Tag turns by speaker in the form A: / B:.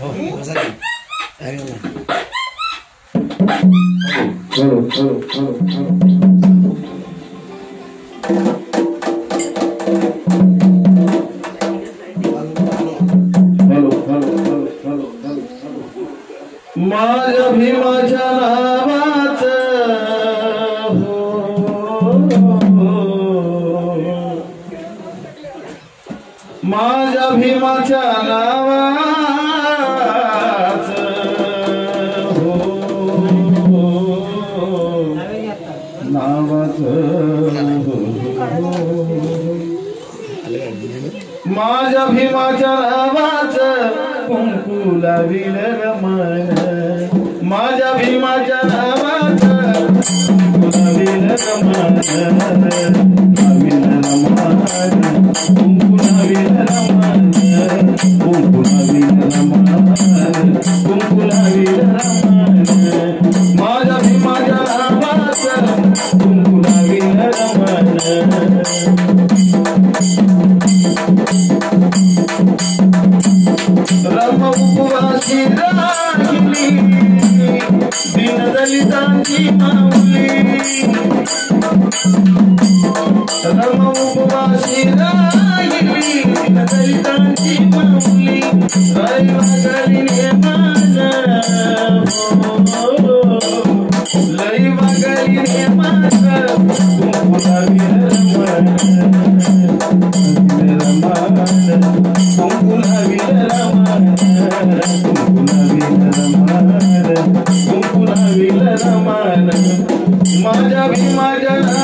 A: हो बसा. अरे वा.
B: माझ्या भीमाच्या नावाच माझ्या भीमाच्या नावाच माझ्या भीमाच्या नावाच कुंकू लाविल रमण. माझ्या भीमाच्या नावाच कुंकू लाविल Raman. Maja bi maja la.